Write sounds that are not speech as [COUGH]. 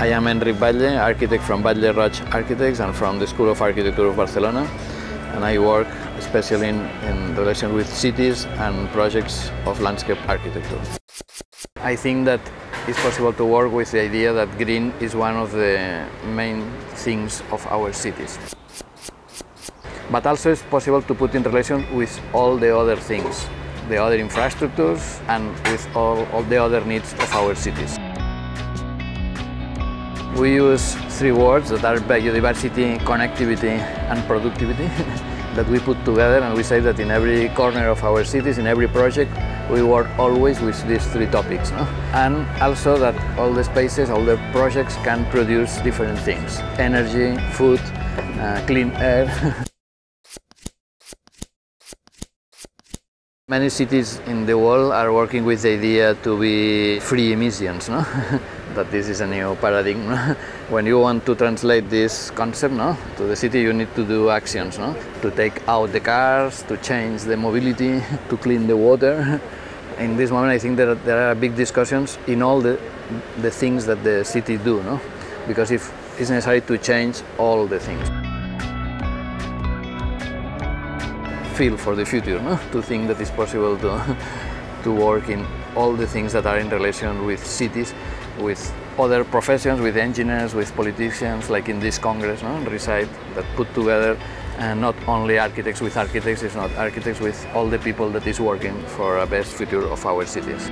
I am Enric Batlle, architect from Batlle Roig Architects and from the School of Architecture of Barcelona. And I work especially in, in relation with cities and projects of landscape architecture. I think that it's possible to work with the idea that green is one of the main things of our cities. But also it's possible to put in relation with all the other things, the other infrastructures and with all, all the other needs of our cities. We use three words that are biodiversity, connectivity and productivity [LAUGHS] that we put together and we say that in every corner of our cities, in every project, we work always with these three topics. No? And also that all the spaces, all the projects can produce different things. Energy, food, uh, clean air. [LAUGHS] Many cities in the world are working with the idea to be free emissions, no? [LAUGHS] that this is a new paradigm. [LAUGHS] When you want to translate this concept no? to the city, you need to do actions, no? to take out the cars, to change the mobility, [LAUGHS] to clean the water. [LAUGHS] In this moment, I think that there are big discussions in all the, the things that the city do, no? because if it's necessary to change all the things. feel for the future, no? to think that it's possible to, to work in all the things that are in relation with cities, with other professions, with engineers, with politicians, like in this Congress, no? reSITE, that put together and not only architects with architects, it's not architects with all the people that is working for a best future of our cities.